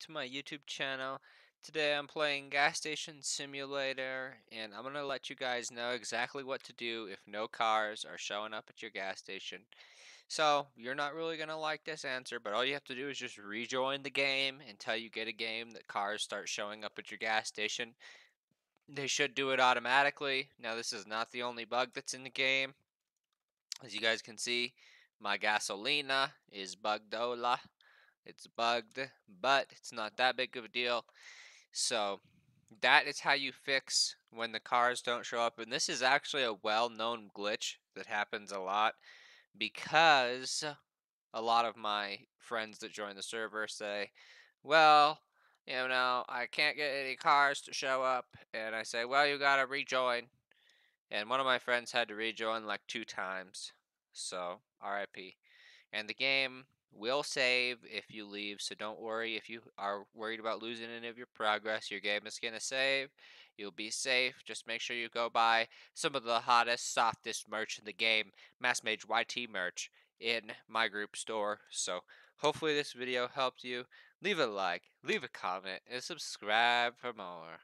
to my YouTube channel. Today I'm playing Gas Station Simulator and I'm going to let you guys know exactly what to do if no cars are showing up at your gas station. So, you're not really going to like this answer, but all you have to do is just rejoin the game until you get a game that cars start showing up at your gas station. They should do it automatically. Now, this is not the only bug that's in the game. As you guys can see, my gasolina is bugdola. It's bugged, but it's not that big of a deal. So that is how you fix when the cars don't show up. And this is actually a well-known glitch that happens a lot because a lot of my friends that join the server say, well, you know, I can't get any cars to show up. And I say, well, you got to rejoin. And one of my friends had to rejoin like two times. So, RIP. And the game will save if you leave, so don't worry if you are worried about losing any of your progress. Your game is going to save. You'll be safe. Just make sure you go buy some of the hottest, softest merch in the game, Masked Mage YT merch, in my group store. So hopefully this video helped you. Leave a like, leave a comment, and subscribe for more.